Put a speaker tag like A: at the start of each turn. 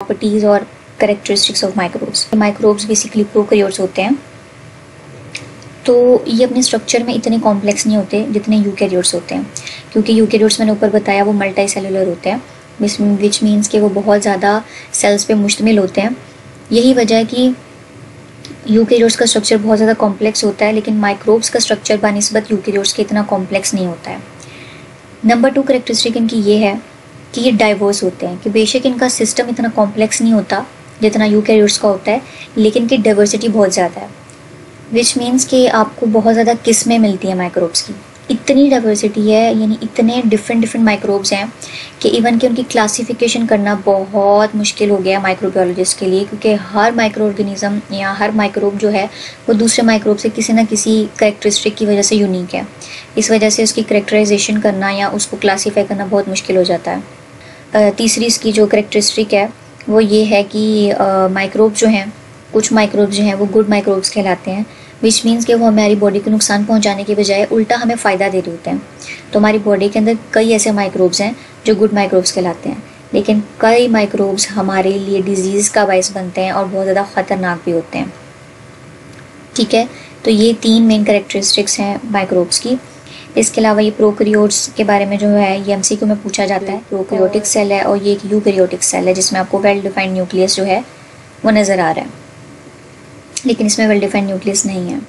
A: Properties और characteristics of microbes microbes basically prokaryotes होते हैं। तो ये अपने स्ट्रक्चर में इतने कॉम्प्लेक्स नहीं होते जितने यूकैरियोट्स होते हैं। क्योंकि यूकैरियोट्स मैंने ऊपर बताया, वो मल्टी सेलुलर होते हैं। विच मीन्स कि वो बहुत ज़्यादा सेल्स पे मुश्तमिल होते हैं। यही वजह है कि यूकैरियोट्स का स्ट्रक्चर बहुत ज़्यादा कॉम्प्लेक्स होता है, लेकिन माइक्रोब्स का स्ट्रक्चर बनस्बत यूकैरियोट्स के इतना कॉम्प्लेक्स नहीं होता है। नंबर टू करेक्टरिस्टिक इनकी ये है कि ये डाइवर्स होते हैं, कि बेशक इनका सिस्टम इतना कॉम्प्लेक्स नहीं होता, जितना यूकैरियोट्स का होता है, लेकिन इनकी डाइवर्सिटी बहुत ज़्यादा है। विच मीन्स कि आपको बहुत ज़्यादा किस्में मिलती हैं माइक्रोब्स की। इतनी डाइवर्सिटी है, यानी इतने डिफरेंट डिफरेंट माइक्रोब्स हैं, कि इवन कि उनकी क्लासिफिकेशन करना बहुत मुश्किल हो गया है माइक्रोबायोलॉजिस्ट के लिए, क्योंकि हर माइक्रो ऑर्गेनिज़म या हर माइक्रोब जो है, वो दूसरे माइक्रोब से किसी ना किसी करेक्टरिस्टिक की वजह से यूनिक है। इस वजह से उसकी करेक्टराइजेशन करना या उसको क्लासीफाई करना बहुत मुश्किल हो जाता है। तीसरी इसकी जो करेक्टरिस्टिक है, वो ये है कि माइक्रोब जो हैं, कुछ माइक्रोब जो हैं, वो गुड माइक्रोब्स कहलाते हैं विच मीन्स कि वो हमारी बॉडी को नुकसान पहुँचाने के बजाय उल्टा हमें फ़ायदा दे रहे होते हैं। तो हमारी बॉडी के अंदर कई ऐसे माइक्रोब्स हैं, जो गुड माइक्रोब्स कहलाते हैं। लेकिन कई माइक्रोब्स हमारे लिए डिज़ीज़ का बायस बनते हैं और बहुत ज़्यादा ख़तरनाक भी होते हैं। ठीक है? तो ये तीन मेन करेक्टरिस्टिक्स हैं माइक्रोब्स की। इसके अलावा ये प्रोक्रियोट्स के बारे में जो है, ये एमसीक्यू में पूछा जाता है। प्रोक्रियोटिक सेल है और ये एक यूक्रियोटिक सेल है, जिसमें आपको वेल डिफाइंड न्यूक्लियस जो है, वो नज़र आ रहा है। लेकिन इसमें वेल डिफाइंड न्यूक्लियस नहीं है।